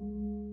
Música